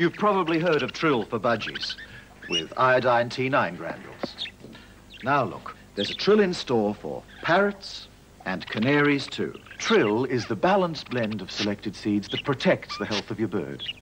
You've probably heard of Trill for budgies with iodine T9 granules. Now look, there's a Trill in store for parrots and canaries too. Trill is the balanced blend of selected seeds that protects the health of your bird.